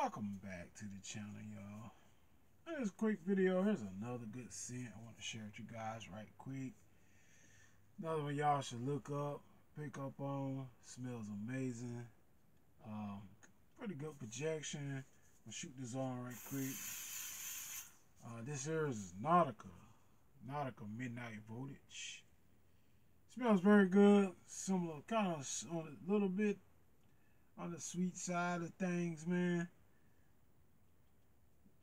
welcome back to the channel y'all. This quick video here's another good scent i want to share with you guys right quick. Another one y'all should look up pick up on. Smells amazing. Um, pretty good projection. I'll shoot this on right quick. Uh, this here is nautica. Nautica midnight voyage. Smells very good. Similar kind of a little bit on the sweet side of things, man.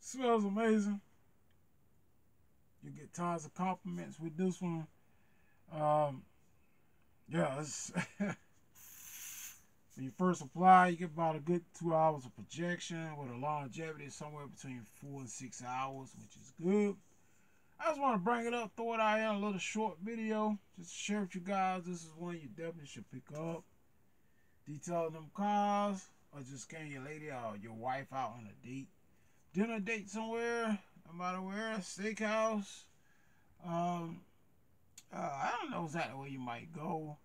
Smells amazing. You get tons of compliments with this one. Um, yeah, when you first apply, you get about a good two hours of projection with a longevity somewhere between four and six hours, which is good. I just want to bring it up, throw it out in a little short video, just to share with you guys. This is one you definitely should pick up detailing them cars, or just carrying your lady or your wife out on a date, dinner date somewhere, no matter where, steakhouse. Um, uh, I don't know exactly where you might go.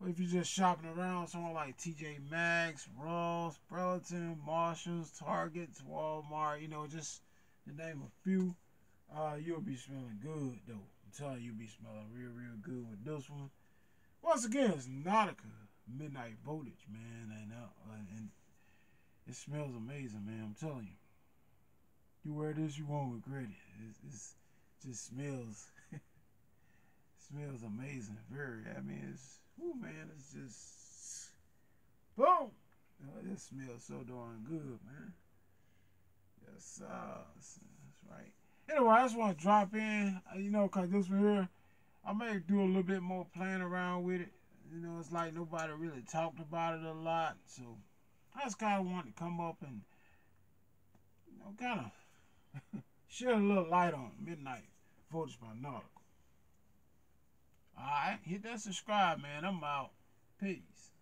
But if you're just shopping around somewhere like TJ Maxx, Ross, Burlington, Marshalls, Targets, Walmart, you know, just to name a few, uh, you'll be smelling good though. I'm telling you, you'll be smelling real, real good with this one. Once again, it's Nautica midnight voyage, man, and uh, and it smells amazing, man. I'm telling you. You wear this, you won't regret it. It's, it's just smells smells amazing. Very. I mean, it's oh man, it's just boom. Oh, this smells so darn good, man. Yes, uh, that's right. Anyway, I just want to drop in, uh, you know, cause this one here, I may do a little bit more playing around with it you know, it's like nobody really talked about it a lot. So I just kind of wanted to come up and, you know, kind of shed a little light on Midnight Voyage by Nautica. Alright, hit that subscribe, man. I'm out. Peace.